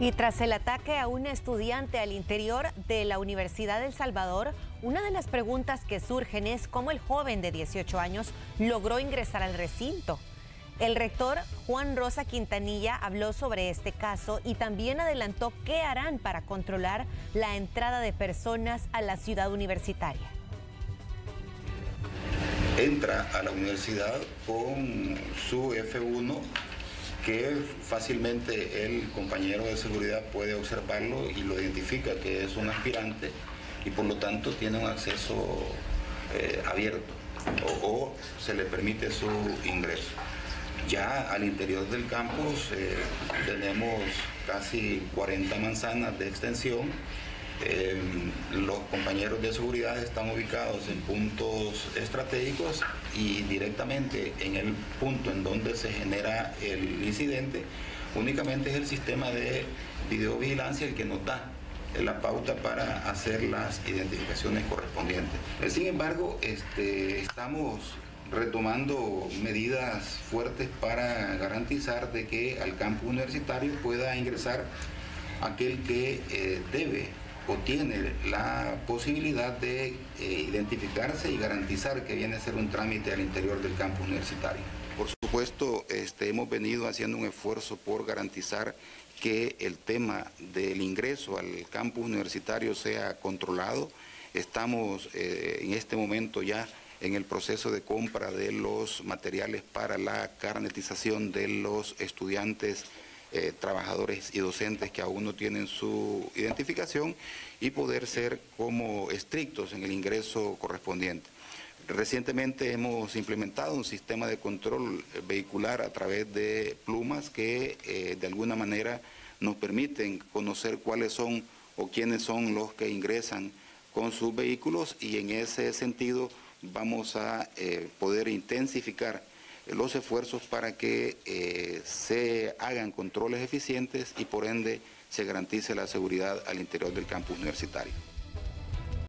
Y tras el ataque a un estudiante al interior de la Universidad del Salvador, una de las preguntas que surgen es cómo el joven de 18 años logró ingresar al recinto. El rector Juan Rosa Quintanilla habló sobre este caso y también adelantó qué harán para controlar la entrada de personas a la ciudad universitaria. Entra a la universidad con su F1 que fácilmente el compañero de seguridad puede observarlo y lo identifica que es un aspirante y por lo tanto tiene un acceso eh, abierto o, se le permite su ingreso. Ya al interior del campus eh, tenemos casi 40 manzanas de extensión los compañeros de seguridad están ubicados en puntos estratégicos y directamente en el punto en donde se genera el incidente, únicamente es el sistema de videovigilancia el que nos da la pauta para hacer las identificaciones correspondientes. Eh, sin embargo, este, estamos retomando medidas fuertes para garantizar de que al campo universitario pueda ingresar aquel que eh, debe o tiene la posibilidad de eh, identificarse y garantizar que viene a ser un trámite al interior del campus universitario. Por supuesto, este, hemos venido haciendo un esfuerzo por garantizar que el tema del ingreso al campus universitario sea controlado. Estamos eh, en este momento ya en el proceso de compra de los materiales para la carnetización de los estudiantes eh, trabajadores y docentes que aún no tienen su identificación y poder ser como estrictos en el ingreso correspondiente. Recientemente hemos implementado un sistema de control vehicular a través de plumas que eh, de alguna manera nos permiten conocer cuáles son o quiénes son los que ingresan con sus vehículos y en ese sentido vamos a eh, poder intensificar los esfuerzos para que eh, se hagan controles eficientes y por ende se garantice la seguridad al interior del campus universitario.